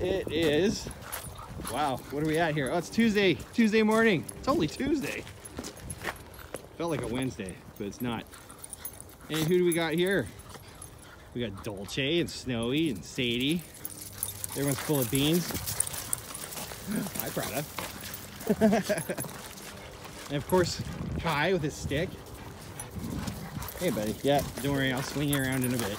It is, wow, what are we at here? Oh, it's Tuesday, Tuesday morning. It's only Tuesday. Felt like a Wednesday, but it's not. And who do we got here? We got Dolce and Snowy and Sadie. Everyone's full of beans. Hi, Prada. and of course, Kai with his stick. Hey, buddy. Yeah, don't worry, I'll swing you around in a bit.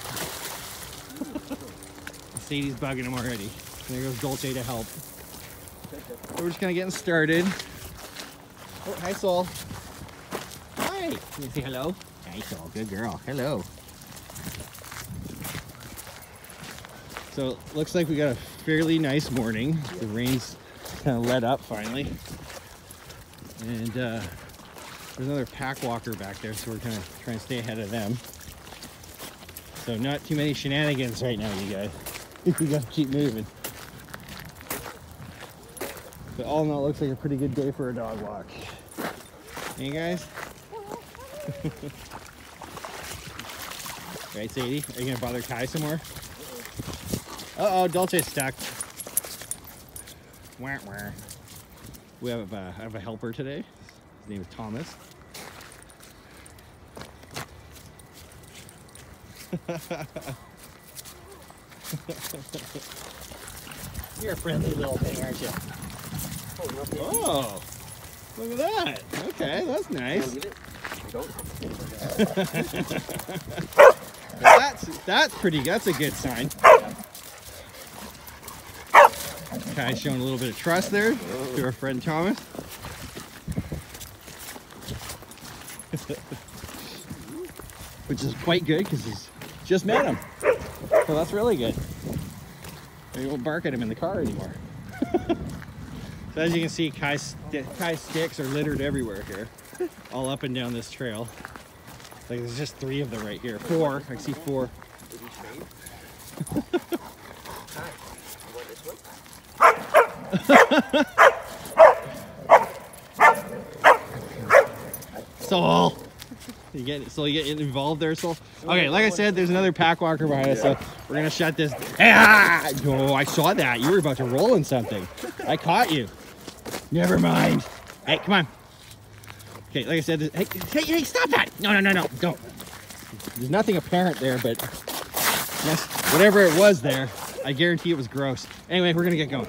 Sadie's bugging him already. And there goes Dolce to help. So we're just kind of getting started. Oh, hi, Soul. Hi. Can you say hello? Hi, Soul. Good girl. Hello. So looks like we got a fairly nice morning. The rain's kind of let up finally. And uh, there's another pack walker back there, so we're kind of trying to stay ahead of them. So not too many shenanigans right now, you guys. we gotta keep moving. But all in all, looks like a pretty good day for a dog walk. Hey guys? right, Sadie? Are you gonna bother Kai some more? Uh-oh, Dolce's stuck. Wah, wah. We have, uh, have a helper today. His name is Thomas. You're a friendly little thing, aren't you? Oh, look at that. Okay, that's nice. that's that's pretty. That's a good sign. Kai showing a little bit of trust there to our friend Thomas. Which is quite good because he's just met him. So that's really good. We won't bark at him in the car anymore. so as you can see, Kai's, Kai's sticks are littered everywhere here. All up and down this trail. Like there's just three of them right here. Four. I see four. Soul. You get so you get involved there, Soul. Okay, like I said, there's another pack walker behind us, so we're gonna shut this. Ah! Oh, I saw that. You were about to roll in something. I caught you. Never mind. Hey, come on. Okay, like I said, hey, hey, hey, stop that! No, no, no, no, don't. There's nothing apparent there, but yes, whatever it was there, I guarantee it was gross. Anyway, we're gonna get going.